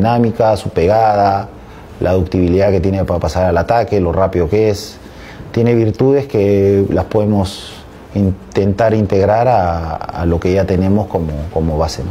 dinámica, su pegada, la ductibilidad que tiene para pasar al ataque, lo rápido que es. Tiene virtudes que las podemos intentar integrar a, a lo que ya tenemos como, como base.